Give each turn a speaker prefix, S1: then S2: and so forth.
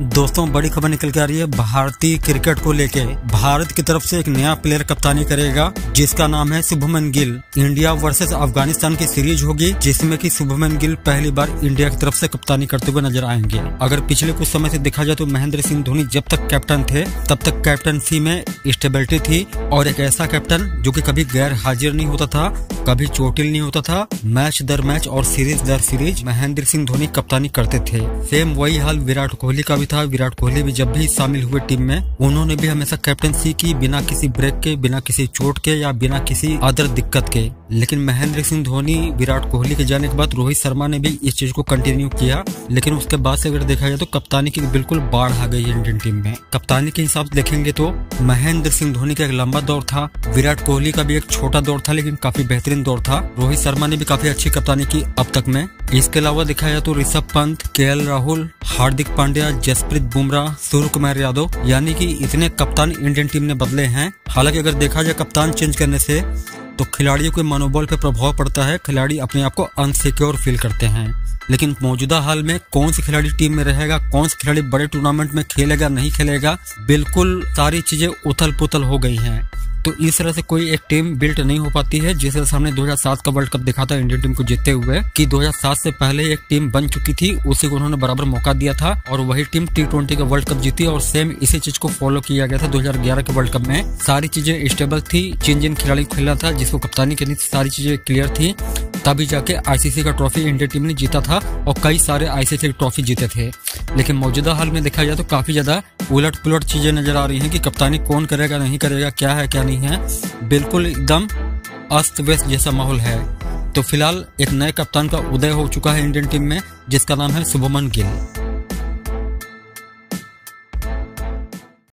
S1: दोस्तों, बड़ी खबर निकल के आ रही है। भारतीय क्रिकेट को लेके भारत की तरफ़ से एक नया प्लेयर कप्तानी करेगा, जिसका नाम है शुभमन गिल। इंडिया वर्सेस अफ़गानिस्तान की सीरीज़ होगी, जिसमें कि शुभमन गिल पहली बार इंडिया की तरफ़ से कप्तानी करते हुए नज़र आएँगे। अगर पिछले कुछ समय से देखा जाए तो महेंद्र सिंह धोनी जब तक कैप्टन थे, तब तक कैप्टनसी में स्टेबिलिटी थी, और एक ऐसा कैप्टन जो की कभी गैर हाजिर नहीं होता था कभी चोटिल नहीं होता था। मैच दर मैच और सीरीज़ दर सीरीज़ महेंद्र सिंह धोनी कप्तानी करते थे। सेम वही हाल विराट कोहली का भी था। विराट कोहली भी जब भी शामिल हुए टीम में, उन्होंने भी हमेशा कैप्टनसी की बिना किसी ब्रेक के, बिना किसी चोट के या बिना किसी अदर दिक्कत के। लेकिन महेंद्र सिंह धोनी, विराट कोहली के जाने के बाद रोहित शर्मा ने भी इस चीज़ को कंटिन्यू किया। लेकिन उसके बाद से अगर देखा जाए तो कप्तानी की बिल्कुल बाढ़ आ गई है इंडियन टीम में। कप्तानी के हिसाब से देखेंगे तो महेंद्र सिंह धोनी का एक लंबा दौर था। विराट कोहली का भी एक छोटा दौर था, लेकिन काफ़ी बेहतरीन दौर था। रोहित शर्मा ने भी काफ़ी अच्छी कप्तानी की। अब तक में इसके अलावा देखा जाए तो ऋषभ पंत, के राहुल, हार्दिक पांड्या, जसप्रीत बुमराह, सूर्य कुमार यादव, यानी कि इतने कप्तान इंडियन टीम ने बदले हैं। हालाँकि अगर देखा जाए कप्तान चेंज करने से तो खिलाड़ियों के मनोबल पर प्रभाव पड़ता है। खिलाड़ी अपने आप को अनसिक्योर फील करते हैं। लेकिन मौजूदा हाल में कौन सी खिलाड़ी टीम में रहेगा, कौन सा खिलाड़ी बड़े टूर्नामेंट में खेलेगा, नहीं खेलेगा, बिल्कुल सारी चीज़ें उथल पुथल हो गई हैं। तो इस तरह से कोई एक टीम बिल्ट नहीं हो पाती है, जिस तरह से हमने 2007 का वर्ल्ड कप देखा था इंडियन टीम को जीतते हुए, कि 2007 से पहले एक टीम बन चुकी थी, उसी को उन्होंने बराबर मौका दिया था, और वही टीम टी ट्वेंटी का वर्ल्ड कप जीती और सेम इसी चीज़ को फॉलो किया गया था 2011 के वर्ल्ड कप में। सारी चीज़ें स्टेबल थी, जिन जिन खिलाड़ी खेला था, जिसको कप्तानी करनी थी, सारी चीज़ें क्लियर थी। तभी जाके आईसीसी का ट्रॉफी इंडिया टीम ने जीता था और कई सारे आईसीसी ट्रॉफी जीते थे। लेकिन मौजूदा हाल में देखा जाए तो काफ़ी ज़्यादा उलट पुलट चीज़ें नज़र आ रही हैं कि कप्तानी कौन करेगा, नहीं करेगा, क्या है, क्या नहीं है। बिल्कुल एकदम अस्त व्यस्त जैसा माहौल है। तो फ़िलहाल एक नए कप्तान का उदय हो चुका है इंडियन टीम में, जिसका नाम है शुभमन गिल।